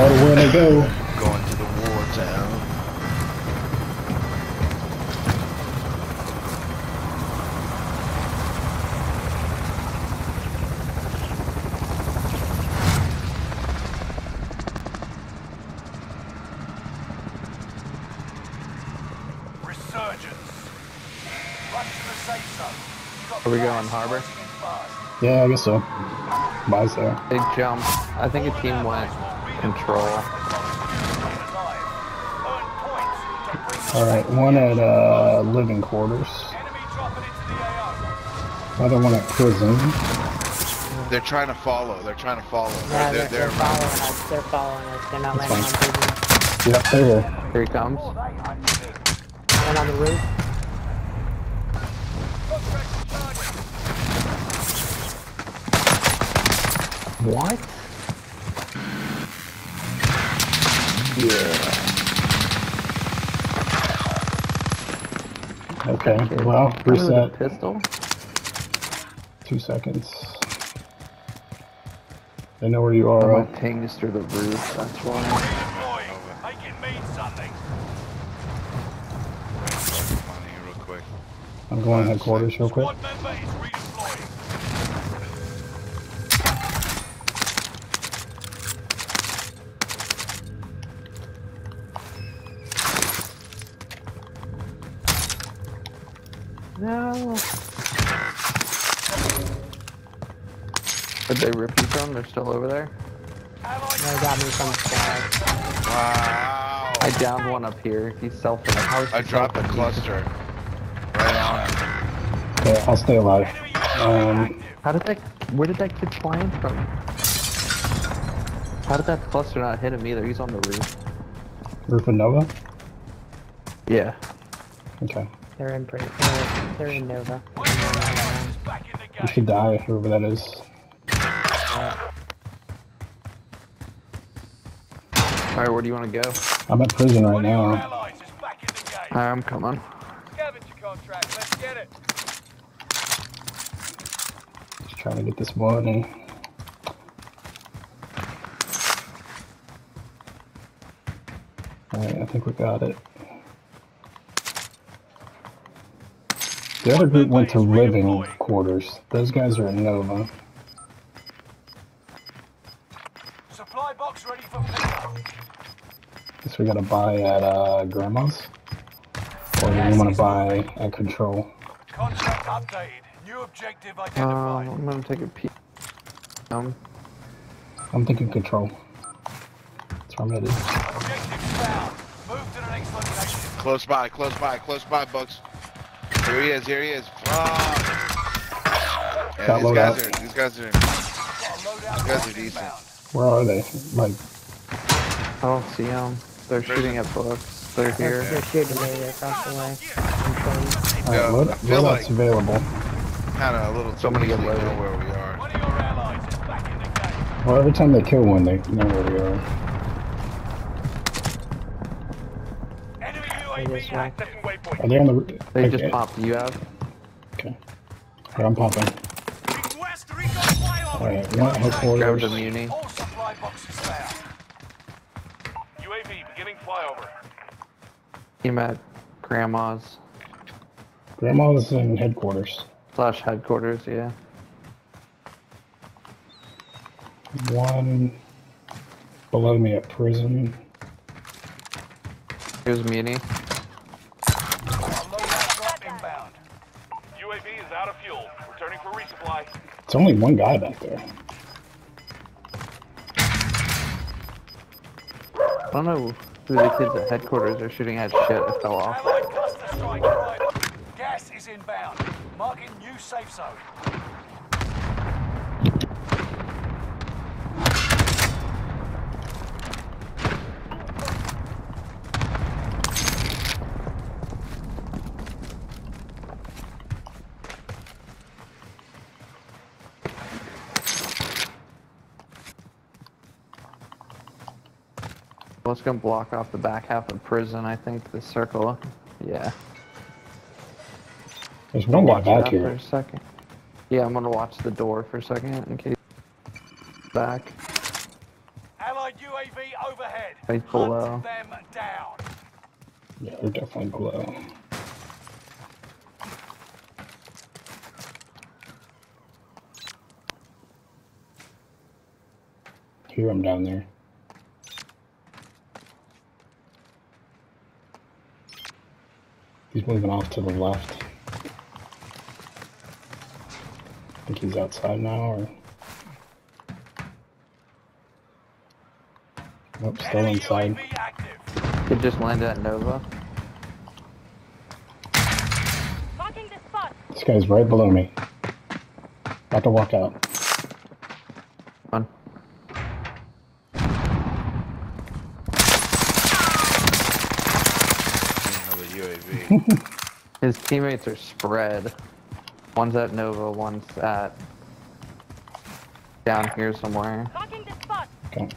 Start where they go. Going to the war town. Resurgence. Run to the safe zone. Are we going harbor? closing in fast. Yeah, I guess so. Buys there. Big jump. I think a team went control. Alive. Earn points to bring the Alright, one at uh, living quarters. enemy dropping into the AO. Another one at prison. They're trying to follow. They're trying to follow. Yeah, they're, they're, they're they're, following us. They're following us. They're not That's landing on fine. prison. Yep, they were. Here he comes. One on the roof. What? Yeah. Okay, well, Ooh, the reset. pistol? Two seconds. I know where you are. my pings through the roof, that's why. Redeploying. Make it mean something. money real quick. I'm going headquarters real quick. No. Did they rip you from? They're still over there? Allied They got me from the sky. Wow. I downed one up here. He's self How is I dropped the self-defeating? cluster. Right on him. Okay, I'll stay alive. Um. How did that? Where did that kid fly from? How did that cluster not hit him either? He's on the roof. Roof of Nova? Yeah. Okay. They're in prison. They're, uh, they're in Nova. One of your allies is back in the You game. should die, whoever that is. Alright, where do you want to go? I'm at prison right One of your now. allies is back in the game. Alright, I'm coming. Scavenger contract. Let's get it. Just trying to get this money. Alright, I think we got it. The other group went to living quarters. Those guys are in Nova. Supply box ready for pickup. Guess we gotta buy at uh, Grandma's. Or do we wanna buy at Control? Contract updated. New objective Um, identified. I'm gonna take a peek. Um, I'm thinking Control. That's where I'm headed. Objective found. Move to the next location. Close by, close by, close by, Bucks. Here he is, here he is. Fuck. Yeah, these guys are, these guys are, Got a loadout guys are decent. Where are they? Like, I don't see them. They're shooting at books. They're They're, here. they're shooting me they're across the way. Control. Yeah, alright, load, I feel like- available. kind of a little too Somebody get easy to loaded. know where we are. One of your allies is back in the game. Well, every time they kill one, they know where we are. This way. Are they on the? They okay. just popped. You have? Okay. Alright, I'm popping. West Recon flyover. Alright, one at Grab headquarters. the muni. All supply boxes found. UAV beginning flyover. Team at grandma's Grandma's in headquarters. slash headquarters. Yeah. One below me at prison. Here's muni. Loadout drop inbound. UAV is out of fuel. Returning for resupply. It's only one guy back there. I don't know who the kids at headquarters are shooting at. Shit, I fell off. Allied cluster strike right. Gas is inbound. Marking new safe zone. Let's go block off the back half of prison. I think the circle. Yeah. There's one guy back that for here. a second. Yeah, I'm gonna watch the door for a second in case. Back. Allied UAV ahead. He's below. Hunt them down. Yeah, they're definitely below. Hear him down there. He's moving off to the left. I think he's outside now, or... Nope, still inside. Could just land at Nova. Marking the spot. This guy's right below me. About to walk out. UAV. His teammates are spread. One's at Nova, one's at down here somewhere. Marking the spot. Okay.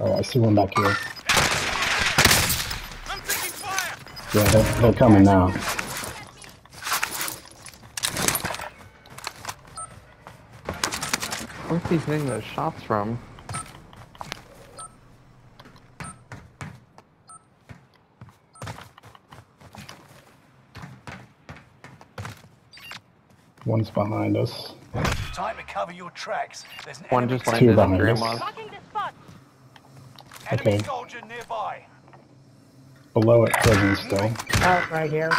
Oh, I see one back here. I'm taking fire. Yeah, they're, they're coming now. Where's he getting those shots from? One's behind us. Time to cover your tracks. There's an One just landed on behind us. Grandma's. Spot. okay. soldier nearby. Below it, prison still. Oh, right here.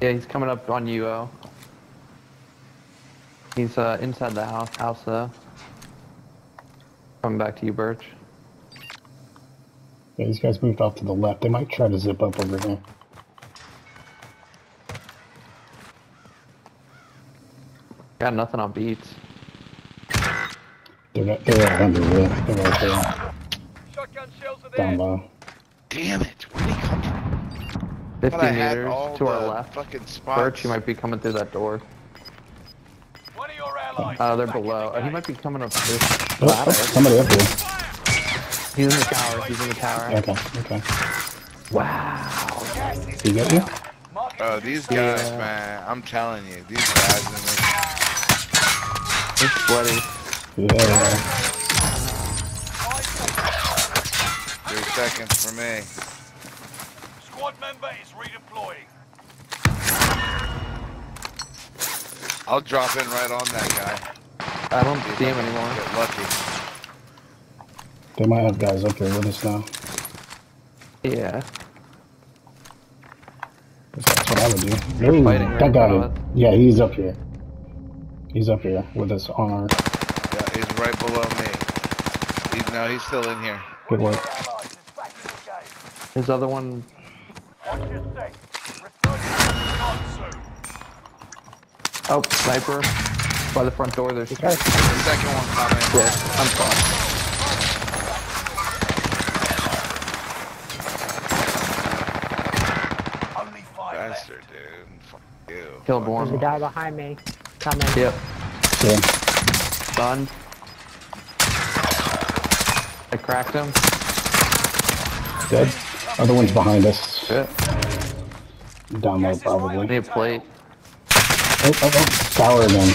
Yeah, he's coming up on UO. He's uh, inside the house, house though. Coming back to you, Burch. Yeah, these guys moved off to the left. They might try to zip up over here. Got nothing on beats. They're not, they're right under wood. They're right there. Shotgun shells are Down low. Damn it! Where'd he come from? 50 Thought I meters to our left. Fucking spots. Burch, you might be coming through that door. One of your allies. Uh, they're back in the below. Uh, he might be coming up this Oh, oh, ladder. somebody up here. He's in the tower. He's in the tower. Okay, okay. Wow. Did he get you? Oh, these guys, Yeah. man. I'm telling you, these guys. In the... He's sweaty. Yeah. Three seconds for me. Squad member is redeploying. I'll drop in right on that guy. I don't See if I him anymore. Get lucky. They might have guys up here with us now. Yeah. That's what I would do. Ooh, fighting right that in guy. Yeah, he's up here. He's up here with us on our. Yeah, he's right below me. He's no, he's still in here. Good work. Is the. His other one, Watch your six. Resurgence on soon. oh, sniper. By the front door, there's. Okay. The second one coming. Yeah, I'm fine. Only five left. Bastard, dude. Fuck you. Killed There's a guy behind me. Coming. Yep. Yeah. Stunned. I cracked him. Dead. Other one's behind us. Shit. Down low, probably. need a plate. Oh, oh, oh. Tower again.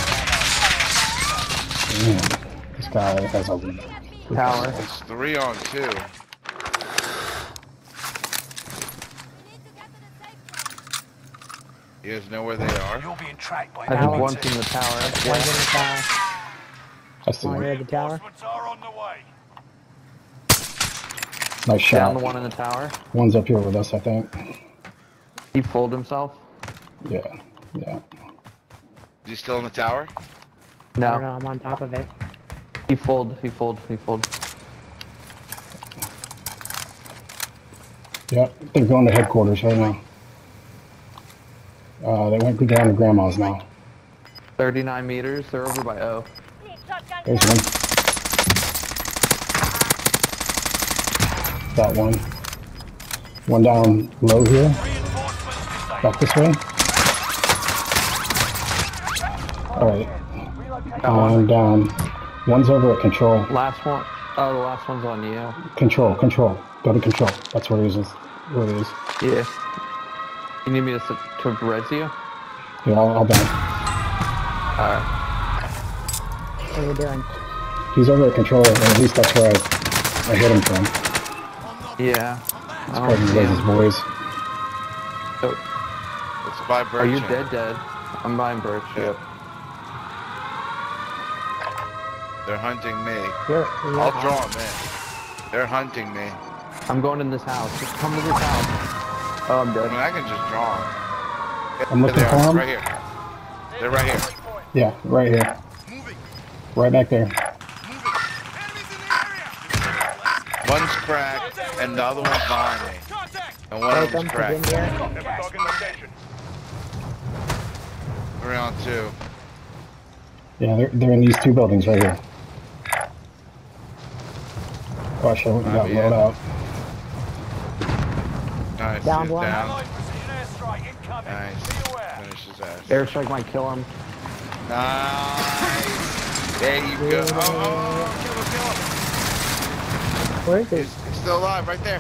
Man, this guy has a. Tower. It's three on two. You guys know where they are? You're being tracked by I think Tower. one's in the tower. One's in the tower. I see One him. the tower. Reinforcements are on the way. Nice Down shot. the one in the tower. One's up here with us, I think. He fooled himself. Yeah, yeah. Is he still in the tower? I. No, I'm on top of it. he fooled. He fooled. He fooled. Yeah, they're going to headquarters right now. Uh, they went down to grandma's now. 39 meters. They're over by O. There's one. Got one. One down low here. Back this way. Alright, I'm down. One's over at control. Last one. Oh, the last one's on you. Control, control. Go to control. That's where he is. Where he is. Yeah. You need me to, s- to res you? Yeah, I'll, I'll down. Alright. What are you doing? He's over the controller, or at least that's where I, I hit him from. Yeah. I Pardon don't me, see raise his him. voice. Let's buy bird Are you dead dead? I'm buying Burch. Yep. They're hunting me. You're, you're I'll draw them in. They're hunting me. I'm going in this house. Just come to this house. Oh, I'm dead. I dead. mean, I can just draw them. I'm looking There they for are, him. Right here. They're right here. Yeah, right here. Right back there. One's cracked, and the other one's behind me. And one of them's cracked. here. Enemy dog in location. Three on two. Yeah, they're, they're in these two buildings right here. Gosh, I went and got Yeah. load out. Nice. Down one. down. Nice. Be aware. Finish his ass. Airstrike might kill him. Nice. There you go. Oh, oh, oh, kill him, Where is he? He's, he's still alive right there.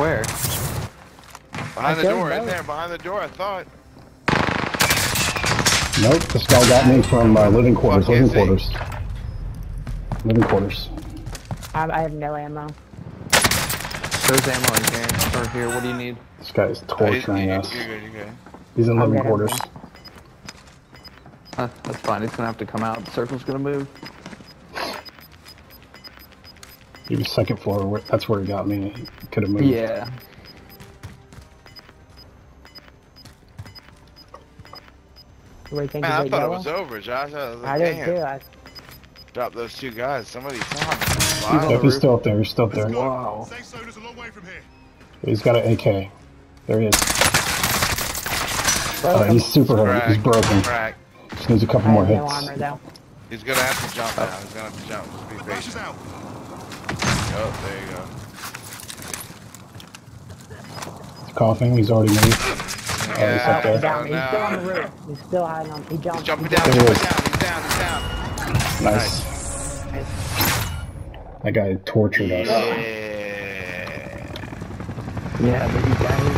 Where? Behind the door, him, in no. there, behind the door, I thought. Nope, this guy got me from uh, living quarters. Fuck Living is he? quarters. Living quarters. I, I have no ammo. There's ammo in here. Or here. What do you need? This guy is Oh, you- torturing you- us. You're good, you're good. He's in living quarters. Uh, that's fine. He's gonna have to come out. The circle's gonna move. He was second floor. That's where he got me. He could have moved. Yeah. Where you think Man, I you thought it was over, Josh. I was like, I did damn. too. I, Drop those two guys. Somebody tell him. He's Yep, he's still up there. He's still up there. Wow. Safe zone is a long way from here. He's got an AK. There he is. Broke Uh, he's super hurt. He's broken. Crack. Just needs a couple more have no hits. armor though. He's gonna have to jump now. He's gonna have to jump. Just be patient. out. Oh, there you go. He's coughing. He's already moved. Oh, he's Yeah. up there. Down. He's still on the roof. He's still hiding on. He jumped. He's jumping down, There he jumping is. down. He's down, he's down. Nice. That guy tortured us. Yeah. Yeah, but you got it.